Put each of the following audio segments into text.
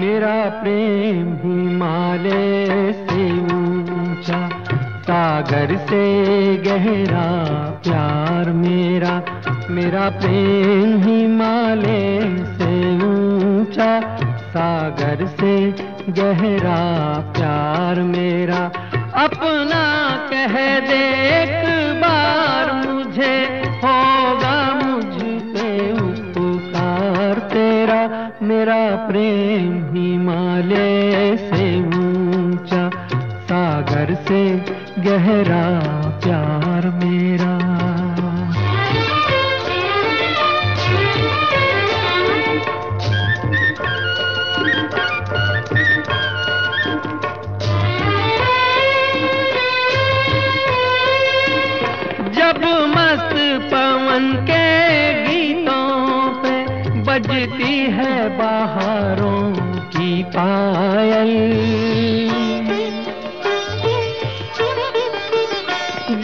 प्रेम हिमालय से ऊँचा, सागर से गहरा, प्यार मेरा मेरा प्रेम हिमालय से ऊँचा, सागर से गहरा, प्यार मेरा। अपना कह दे मेरा प्रेम हिमालय से ऊँचा सागर से गहरा प्यार मेरा पायल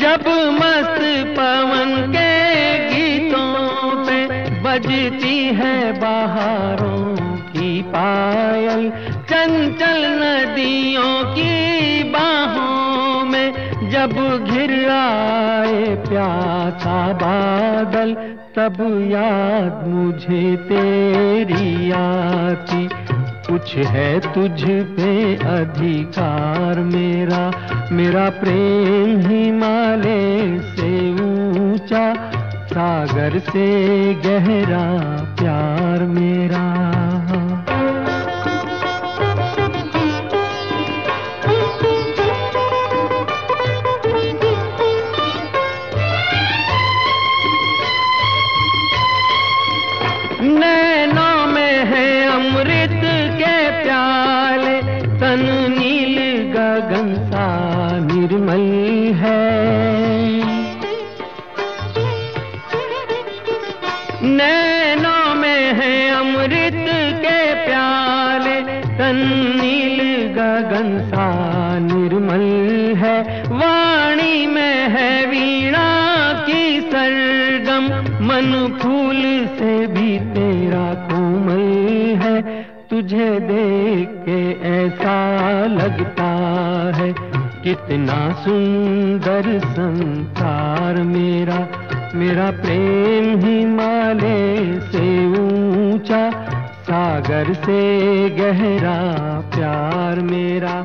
जब मस्त पवन के गीतों पे बजती है बाहरों की पायल, चंचल नदियों की बाहों में जब घिर आए प्यासा बादल, तब याद मुझे तेरी आती। कुछ है तुझ पे अधिकार मेरा। मेरा प्रेम हिमालय से ऊँचा सागर से गहरा। तन नील गगन सा निर्मल है। नैनों में है अमृत के प्याले, तन नील गगन सा निर्मल है। वाणी में है वीणा की सरगम, मन फूल से भी तेरा कोमल है। तुझे देख के ऐसा लगता है कितना सुंदर संसार मेरा। मेरा प्रेम हिमालय से ऊँचा, सागर से गहरा प्यार मेरा।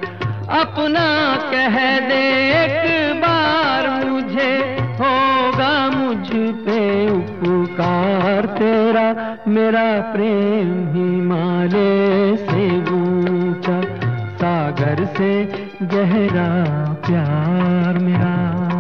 अपना कह दे एक बार मुझे, होगा मुझ पे उपकार तेरा। मेरा प्रेम हिमालय से सागर से गहरा प्यार मेरा।